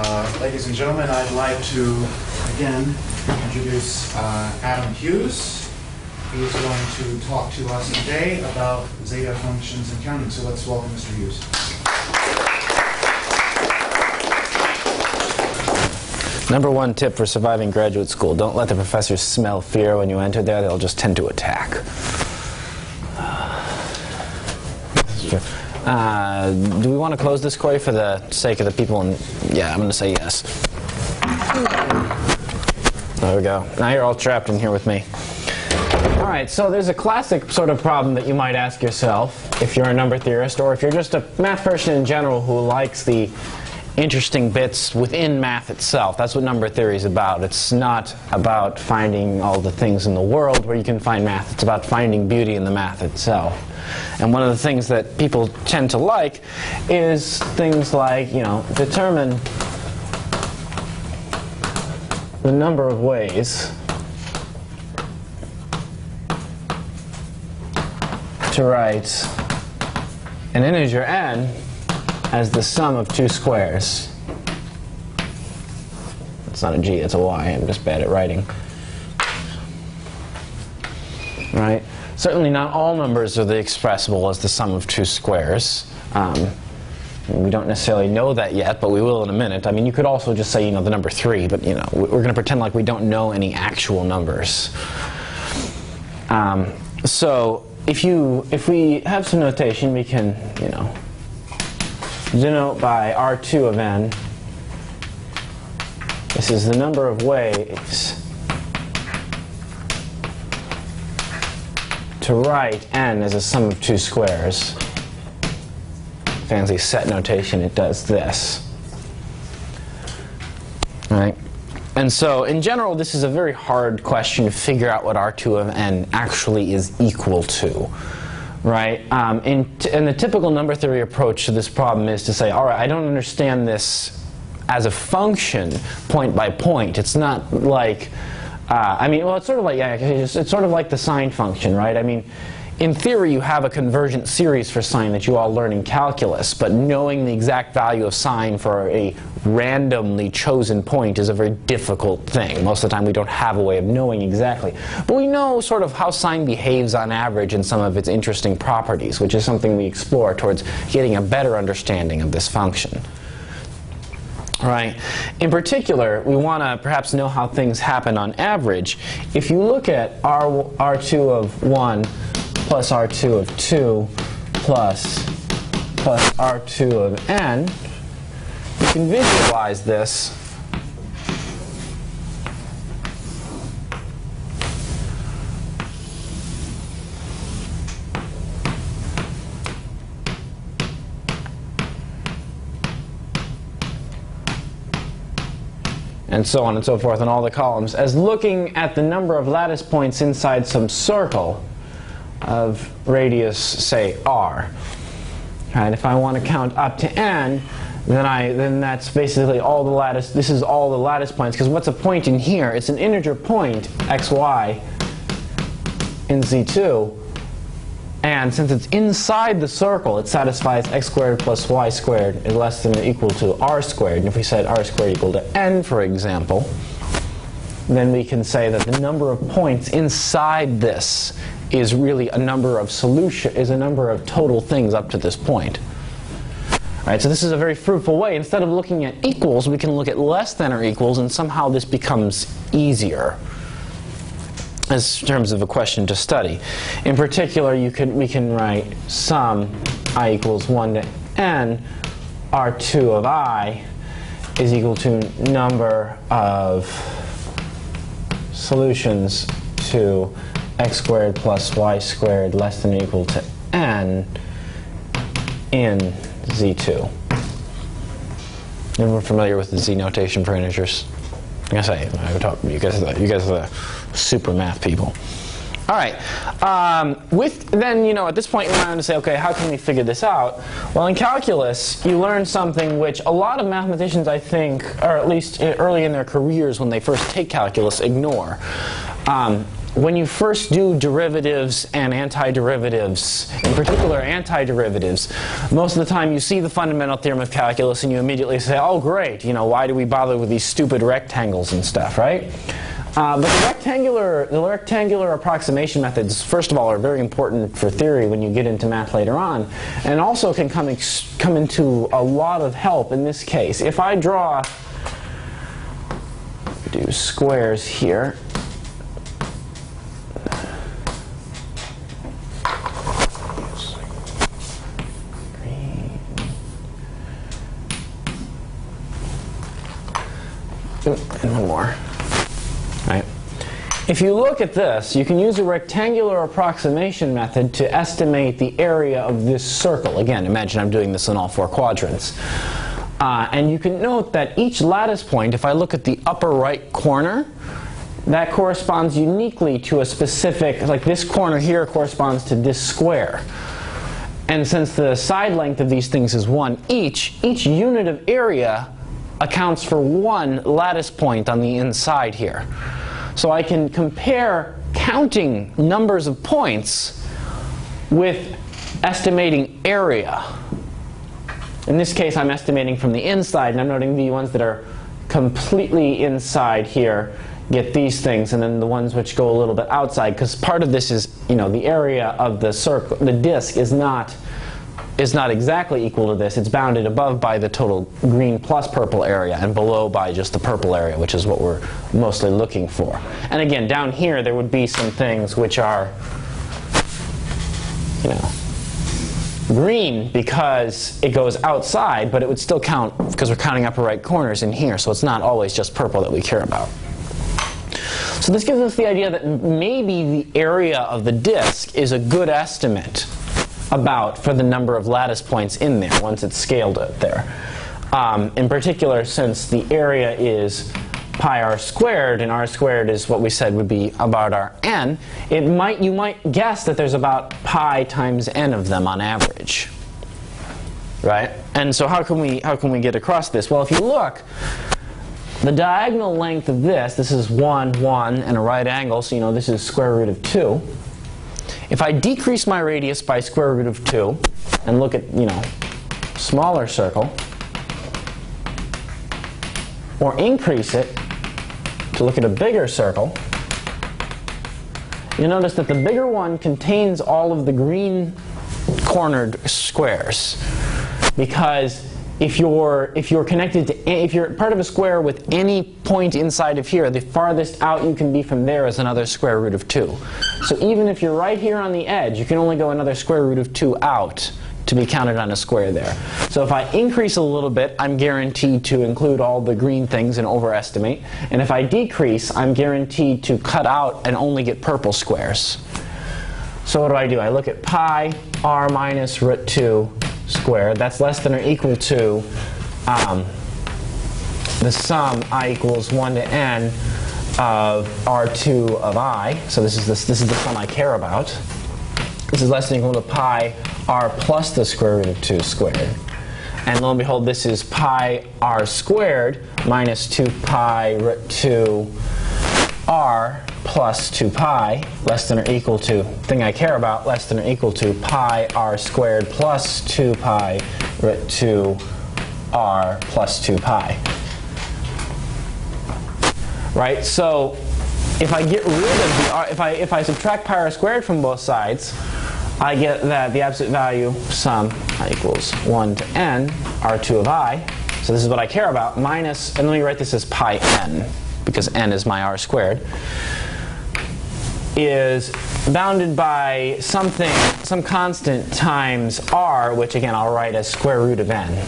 Uh, Ladies and gentlemen, I'd like to again introduce uh, Adam Hughes. He is going to talk to us today about zeta functions and counting. So let's welcome Mr. Hughes. Number one tip for surviving graduate school don't let the professors smell fear when you enter there, they'll just tend to attack. True. Uh, do we want to close this, Corey, for the sake of the people? Yeah, I'm going to say yes. There we go. Now you're all trapped in here with me. All right, so there's a classic sort of problem that you might ask yourself if you're a number theorist or if you're just a math person in general who likes the interesting bits within math itself. That's what number theory is about. It's not about finding all the things in the world where you can find math. It's about finding beauty in the math itself. And one of the things that people tend to like is things like, you know, determine the number of ways to write an integer n as the sum of two squares. It's not a g, it's a y. I'm just bad at writing. Right? Certainly not all numbers are the expressible as the sum of two squares. Um, we don't necessarily know that yet, but we will in a minute. I mean, you could also just say, you know, the number three, but, you know, we're going to pretend like we don't know any actual numbers. Um, so if you, if we have some notation, we can, you know, denote by R2 of n. This is the number of ways to write n as a sum of two squares. Fancy set notation, it does this. Right? And so, in general, this is a very hard question to figure out what R2 of n actually is equal to right? Um, in, in the typical number theory approach to this problem is to say, all right, I don't understand this as a function point by point. It's not like, uh, I mean, well, it's sort of like, yeah, it's, it's sort of like the sine function, right? I mean, in theory, you have a convergent series for sine that you all learn in calculus, but knowing the exact value of sine for a randomly chosen point is a very difficult thing. Most of the time, we don't have a way of knowing exactly. But we know sort of how sine behaves on average and some of its interesting properties, which is something we explore towards getting a better understanding of this function. Right. In particular, we want to perhaps know how things happen on average. If you look at R, R2 of 1 plus R2 of 2 plus plus R2 of n, you can visualize this. And so on and so forth in all the columns as looking at the number of lattice points inside some circle of radius, say, r. Right, if I want to count up to n, then I then that's basically all the lattice. This is all the lattice points because what's a point in here? It's an integer point x y in z2, and since it's inside the circle, it satisfies x squared plus y squared is less than or equal to r squared. And if we said r squared equal to n, for example, then we can say that the number of points inside this is really a number of solution is a number of total things up to this point. Right, so this is a very fruitful way. Instead of looking at equals, we can look at less than or equals, and somehow this becomes easier as terms of a question to study. In particular, you can we can write sum i equals 1 to n r2 of i is equal to number of solutions to x squared plus y squared less than or equal to n in z2. Everyone familiar with the z notation for integers? I say, I would talk, you guys, are the, you guys are the super math people. All right. Um, with then, you know, at this point, you want to say, okay, how can we figure this out? Well, in calculus, you learn something which a lot of mathematicians, I think, or at least early in their careers when they first take calculus, ignore. Um, when you first do derivatives and antiderivatives, in particular antiderivatives, most of the time you see the fundamental theorem of calculus and you immediately say, oh great, you know, why do we bother with these stupid rectangles and stuff, right? Uh, but the rectangular, the rectangular approximation methods, first of all, are very important for theory when you get into math later on, and also can come, come into a lot of help in this case. If I draw, do squares here, and one more. Right. If you look at this, you can use a rectangular approximation method to estimate the area of this circle. Again, imagine I'm doing this in all four quadrants. Uh, and you can note that each lattice point, if I look at the upper right corner, that corresponds uniquely to a specific, like this corner here corresponds to this square. And since the side length of these things is 1 each, each unit of area accounts for one lattice point on the inside here. So I can compare counting numbers of points with estimating area. In this case, I'm estimating from the inside, and I'm noting the ones that are completely inside here get these things, and then the ones which go a little bit outside, because part of this is, you know, the area of the circle, the disk is not is not exactly equal to this. It's bounded above by the total green plus purple area and below by just the purple area, which is what we're mostly looking for. And again, down here there would be some things which are, you know, green because it goes outside, but it would still count because we're counting upper right corners in here, so it's not always just purple that we care about. So this gives us the idea that maybe the area of the disk is a good estimate about for the number of lattice points in there once it's scaled up there. Um, in particular, since the area is pi r squared, and r squared is what we said would be about our n, it might you might guess that there's about pi times n of them on average. Right? And so how can we how can we get across this? Well, if you look, the diagonal length of this, this is 1, 1, and a right angle, so you know this is square root of 2. If I decrease my radius by square root of 2 and look at, you know, smaller circle, or increase it to look at a bigger circle, you'll notice that the bigger one contains all of the green cornered squares because if you're if you're connected to if you're part of a square with any point inside of here, the farthest out you can be from there is another square root of 2. So even if you're right here on the edge, you can only go another square root of 2 out to be counted on a square there. So if I increase a little bit, I'm guaranteed to include all the green things and overestimate. And if I decrease, I'm guaranteed to cut out and only get purple squares. So what do I do? I look at pi r minus root 2 squared. That's less than or equal to um, the sum i equals 1 to n of r2 of i. So this is, this, this is the sum I care about. This is less than or equal to pi r plus the square root of 2 squared. And lo and behold, this is pi r squared minus 2 pi root 2 r plus 2 pi less than or equal to, thing I care about, less than or equal to pi r squared plus 2 pi root 2 r plus 2 pi. Right? So if I get rid of the r, if I, if I subtract pi r squared from both sides, I get that the absolute value sum equals 1 to n r2 of i. So this is what I care about, minus, and let me write this as pi n, because n is my r squared is bounded by something, some constant times r, which again I'll write as square root of n.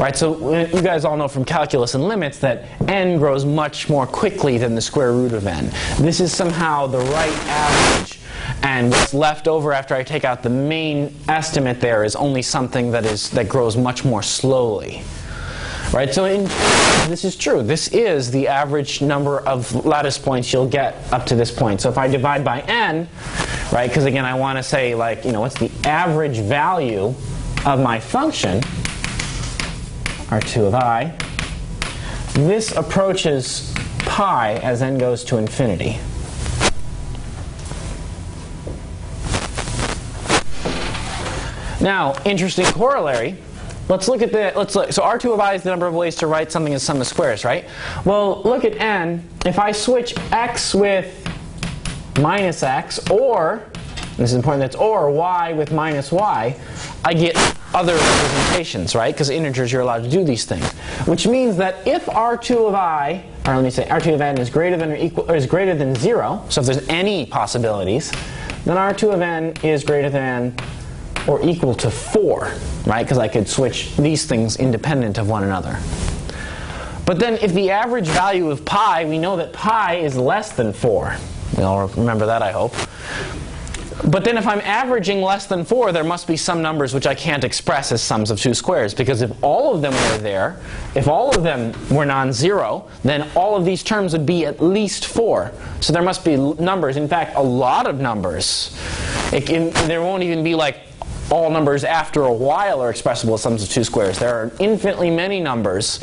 Right, so uh, you guys all know from calculus and limits that n grows much more quickly than the square root of n. This is somehow the right average, and what's left over after I take out the main estimate there is only something that is that grows much more slowly right? So in, this is true. This is the average number of lattice points you'll get up to this point. So if I divide by n, right? Because again, I want to say like, you know, what's the average value of my function, r2 of i. This approaches pi as n goes to infinity. Now, interesting corollary Let's look at the, let's look, so R2 of i is the number of ways to write something as sum of squares, right? Well, look at n. If I switch x with minus x, or, this is important, that's or y with minus y, I get other representations, right? Because integers, you're allowed to do these things. Which means that if R2 of i, or let me say R2 of n is greater than or equal, or is greater than zero, so if there's any possibilities, then R2 of n is greater than or equal to 4, right? Because I could switch these things independent of one another. But then if the average value of pi, we know that pi is less than 4. You all remember that, I hope. But then if I'm averaging less than 4, there must be some numbers which I can't express as sums of two squares. Because if all of them were there, if all of them were non-zero, then all of these terms would be at least 4. So there must be numbers, in fact, a lot of numbers. Can, there won't even be like all numbers after a while are expressible as sums of two squares. There are infinitely many numbers,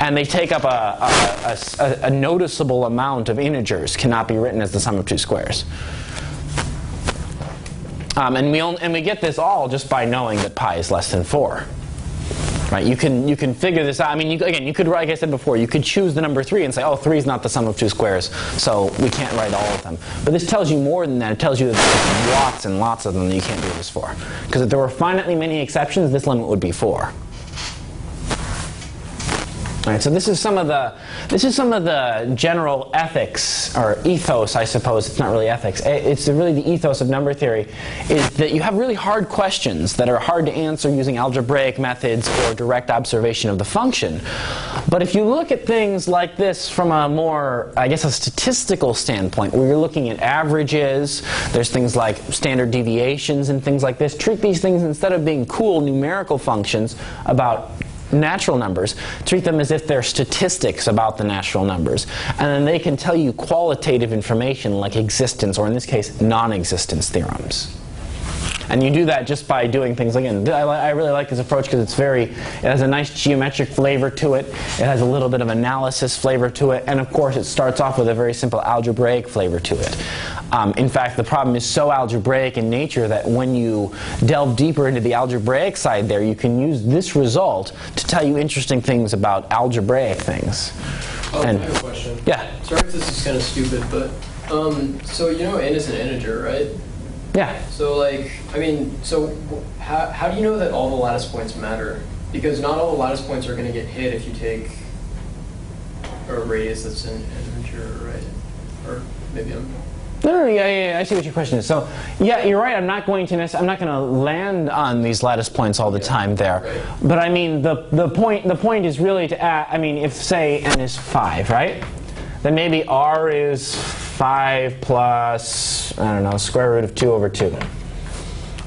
and they take up a, a, a, a noticeable amount of integers, cannot be written as the sum of two squares. Um, and, we only, and we get this all just by knowing that pi is less than 4. Right? You can you can figure this out. I mean, you, again, you could, like I said before, you could choose the number three and say, oh, three is not the sum of two squares, so we can't write all of them. But this tells you more than that. It tells you that there's lots and lots of them that you can't do this for. Because if there were finitely many exceptions, this limit would be four. Right, so this is some of the this is some of the general ethics or ethos, I suppose. It's not really ethics. Eh, it's really the ethos of number theory is that you have really hard questions that are hard to answer using algebraic methods or direct observation of the function. But if you look at things like this from a more, I guess, a statistical standpoint, where you're looking at averages, there's things like standard deviations and things like this. Treat these things instead of being cool numerical functions about natural numbers, treat them as if they're statistics about the natural numbers. And then they can tell you qualitative information like existence, or in this case, non existence theorems. And you do that just by doing things again. I, I really like this approach because it's very, it has a nice geometric flavor to it. It has a little bit of analysis flavor to it. And of course, it starts off with a very simple algebraic flavor to it. Um, in fact, the problem is so algebraic in nature that when you delve deeper into the algebraic side there, you can use this result to tell you interesting things about algebraic things. Oh, and, I have a question. Yeah. Sorry if this is kind of stupid, but um, so you know n is an integer, right? Yeah. So like, I mean, so how, how do you know that all the lattice points matter? Because not all the lattice points are going to get hit if you take a radius that's an integer, right? Or maybe I'm. No, yeah, yeah, I see what your question is. So, yeah, you're right. I'm not going to I'm not going to land on these lattice points all the time there. But I mean, the the point the point is really to add. I mean, if say n is five, right? Then maybe r is 5 plus, I don't know, square root of 2 over 2.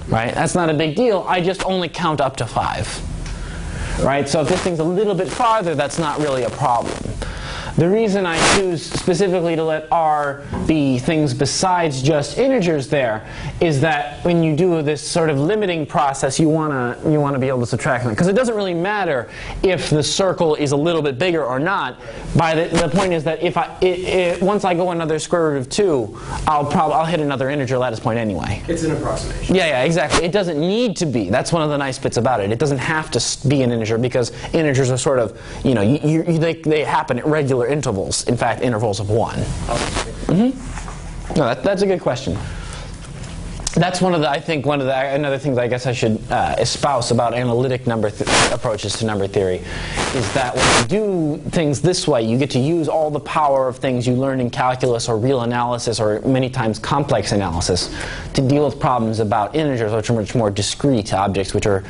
Right? That's not a big deal. I just only count up to 5. Right? So if this thing's a little bit farther, that's not really a problem. The reason I choose specifically to let R be things besides just integers there is that when you do this sort of limiting process, you want to you want to be able to subtract them because it doesn't really matter if the circle is a little bit bigger or not. By the, the point is that if I it, it, once I go another square root of two, I'll probably I'll hit another integer lattice point anyway. It's an approximation. Yeah, yeah, exactly. It doesn't need to be. That's one of the nice bits about it. It doesn't have to be an integer because integers are sort of you know you, you, they they happen at regular intervals, in fact, intervals of one. Mm-hmm. No, that, that's a good question. That's one of the, I think, one of the, another things I guess I should uh, espouse about analytic number th- approaches to number theory is that when you do things this way, you get to use all the power of things you learn in calculus or real analysis or many times complex analysis to deal with problems about integers, which are much more discrete objects, which are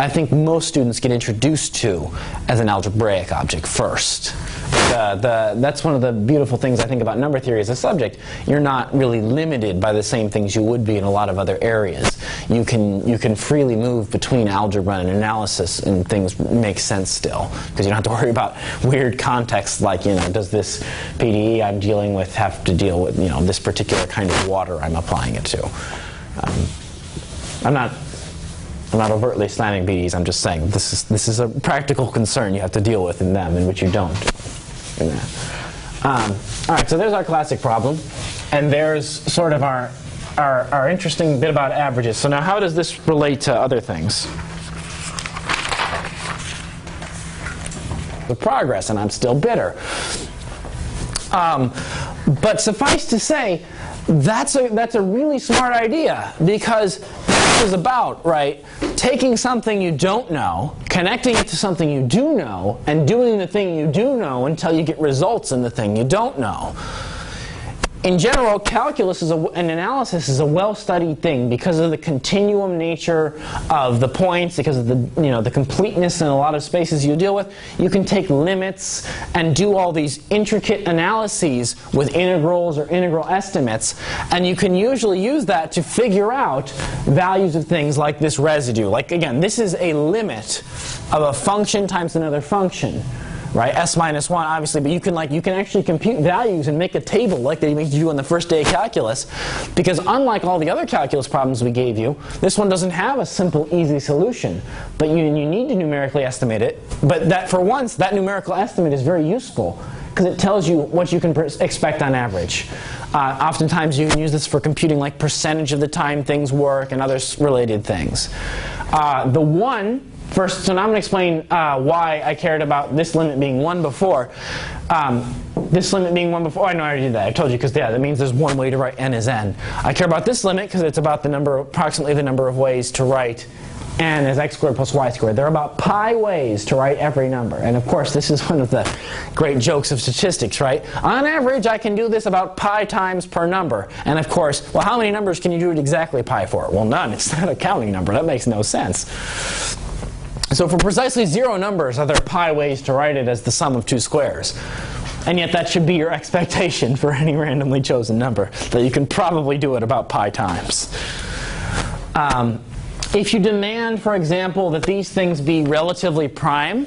I think most students get introduced to as an algebraic object first. The, the, that's one of the beautiful things I think about number theory as a subject. You're not really limited by the same things you would be in a lot of other areas. You can, you can freely move between algebra and analysis and things make sense still because you don't have to worry about weird contexts like, you know, does this PDE I'm dealing with have to deal with, you know, this particular kind of water I'm applying it to. Um, I'm not I'm not overtly slanting PDEs. I'm just saying this is this is a practical concern you have to deal with in them, in which you don't. Um, all right, so there's our classic problem, and there's sort of our our, our interesting bit about averages. So now how does this relate to other things? The progress, and I'm still bitter. Um, but suffice to say, that's a, that's a really smart idea because this is about, right, taking something you don't know, connecting it to something you do know, and doing the thing you do know until you get results in the thing you don't know in general, calculus is a, and analysis is a well-studied thing because of the continuum nature of the points, because of the you know the completeness in a lot of spaces you deal with. You can take limits and do all these intricate analyses with integrals or integral estimates, and you can usually use that to figure out values of things like this residue. Like again, this is a limit of a function times another function right? S minus 1, obviously, but you can like you can actually compute values and make a table like they made you do on the first day of calculus, because unlike all the other calculus problems we gave you, this one doesn't have a simple, easy solution. But you, you need to numerically estimate it. But that for once, that numerical estimate is very useful because it tells you what you can expect on average. Uh, oftentimes, you can use this for computing like percentage of the time things work and other related things. Uh, the one First, so now I'm going to explain uh, why I cared about this limit being 1 before. Um, this limit being 1 before, I know I already did that. I told you because yeah, that means there's one way to write n as n. I care about this limit because it's about the number, approximately the number of ways to write n as x squared plus y squared. There are about pi ways to write every number. And of course, this is one of the great jokes of statistics, right? On average, I can do this about pi times per number. And of course, well, how many numbers can you do it exactly pi for? Well, none. It's not a counting number. That makes no sense. So for precisely zero numbers, are there pi ways to write it as the sum of two squares? And yet that should be your expectation for any randomly chosen number, that you can probably do it about pi times. Um, if you demand, for example, that these things be relatively prime,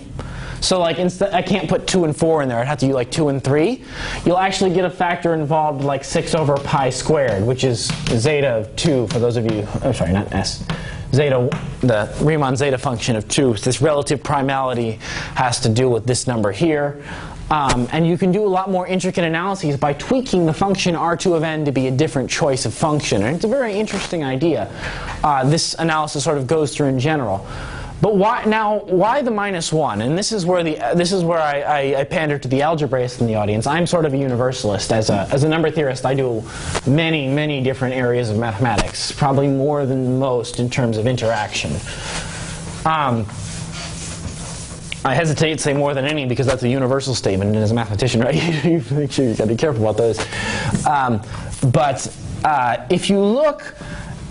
so like instead, I can't put 2 and 4 in there, I'd have to do like 2 and 3, you'll actually get a factor involved like 6 over pi squared, which is zeta of 2 for those of you, oh sorry, not s, zeta, the Riemann zeta function of 2. This relative primality has to do with this number here. Um, and you can do a lot more intricate analyses by tweaking the function r2 of n to be a different choice of function. And it's a very interesting idea. Uh, this analysis sort of goes through in general. But why now? Why the minus one? And this is where the this is where I, I, I, pander to the algebraists in the audience. I'm sort of a universalist as a as a number theorist. I do many many different areas of mathematics, probably more than most in terms of interaction. Um, I hesitate to say more than any because that's a universal statement, and as a mathematician, right, you make sure you got to be careful about those. Um, but uh, if you look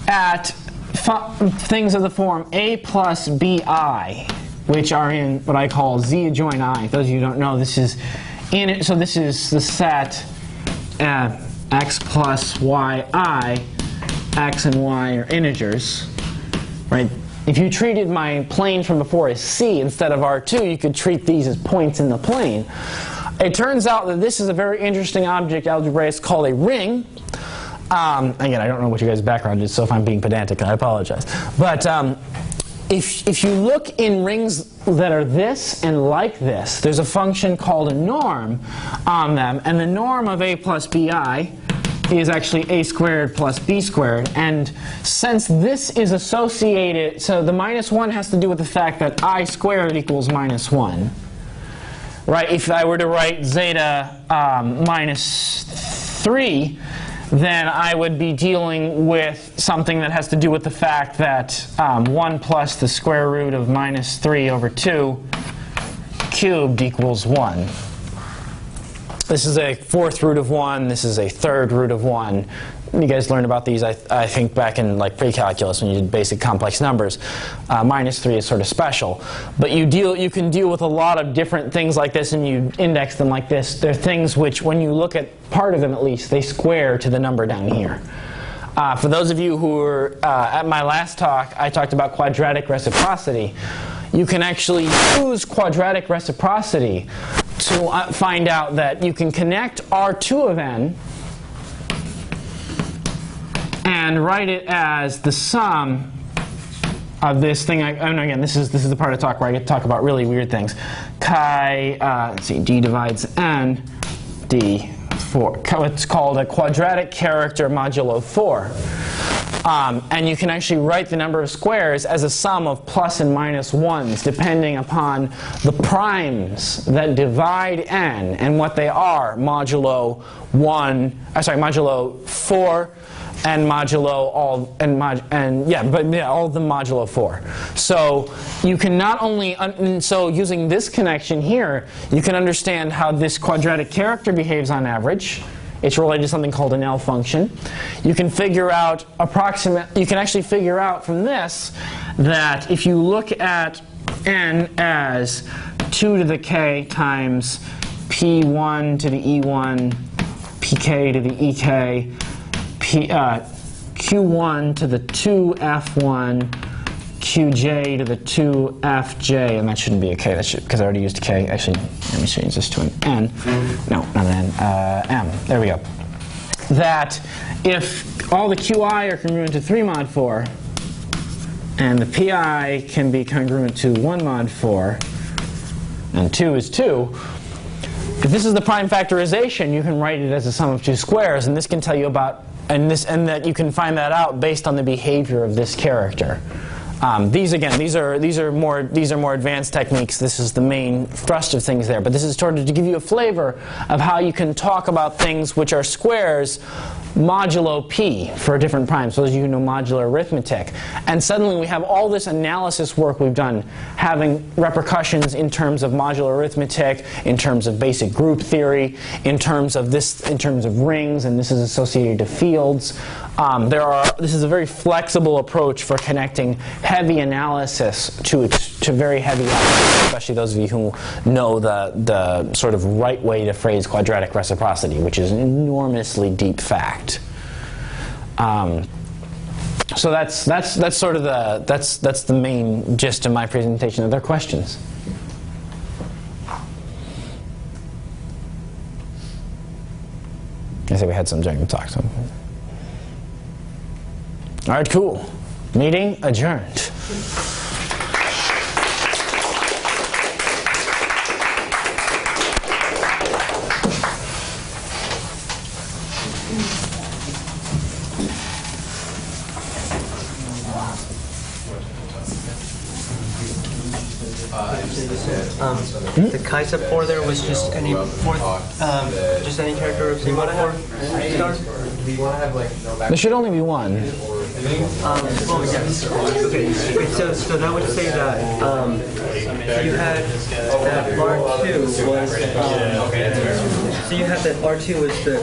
at things of the form a plus bi, which are in what I call z adjoin i. Those of you don't know, this is in it. So this is the set uh, x plus y i. x and y are integers, right? If you treated my plane from before as c instead of r2, you could treat these as points in the plane. It turns out that this is a very interesting object algebraists called a ring, um, again, I don't know what your guys' background is, so if I'm being pedantic, I apologize. But um, if, if you look in rings that are this and like this, there's a function called a norm on them, and the norm of a plus bi is actually a squared plus b squared. And since this is associated, so the minus 1 has to do with the fact that i squared equals minus 1. Right, if I were to write zeta um, minus 3, then I would be dealing with something that has to do with the fact that um, 1 plus the square root of minus 3 over 2 cubed equals 1. This is a fourth root of 1. This is a third root of 1 you guys learned about these, I, I think, back in like pre-calculus when you did basic complex numbers. Uh, minus 3 is sort of special. But you, deal, you can deal with a lot of different things like this and you index them like this. They're things which, when you look at part of them at least, they square to the number down here. Uh, for those of you who were uh, at my last talk, I talked about quadratic reciprocity. You can actually use quadratic reciprocity to uh, find out that you can connect R2 of n and write it as the sum of this thing. I, oh no, again, this is this is the part of the talk where I get to talk about really weird things. Chi, uh, let's see, d divides n, d 4, It's called a quadratic character modulo 4. Um, and you can actually write the number of squares as a sum of plus and 1s, depending upon the primes that divide n and what they are, modulo 1, uh, sorry, modulo 4, and modulo all and mod, and yeah, but yeah, all the modulo 4. So you can not only un, so using this connection here, you can understand how this quadratic character behaves on average. It's related to something called an L function. You can figure out approximate you can actually figure out from this that if you look at n as 2 to the k times p1 to the e1 pk to the ek Uh, Q1 to the 2F1, QJ to the 2FJ, and that shouldn't be a K, that should, because I already used K. Actually, let me change this to an N. No, not an N, uh, M. There we go. That if all the QI are congruent to 3 mod 4, and the PI can be congruent to 1 mod 4, and 2 is 2, if this is the prime factorization, you can write it as a sum of two squares, and this can tell you about, and this, and that you can find that out based on the behavior of this character. Um, these again, these are these are more these are more advanced techniques. This is the main thrust of things there, but this is sort of to give you a flavor of how you can talk about things which are squares modulo p for a different primes, so as you who know modular arithmetic. And suddenly we have all this analysis work we've done having repercussions in terms of modular arithmetic, in terms of basic group theory, in terms of this, in terms of rings, and this is associated to fields. Um, there are, this is a very flexible approach for connecting heavy analysis to, to very heavy algebra, especially those of you who know the, the sort of right way to phrase quadratic reciprocity, which is an enormously deep fact. Um, so that's, that's, that's sort of the, that's, that's the main gist of my presentation. Are there questions? I say we had some during the talk. So. All right, cool. Meeting adjourned. Um, the Kaisa 4 there was just any fourth, um, just any character of Sigma 4 star? There should only be one. Um, well, yes. Okay, wait, so, so that would say that, um, you had that R2 was, um, so you had that R2 was the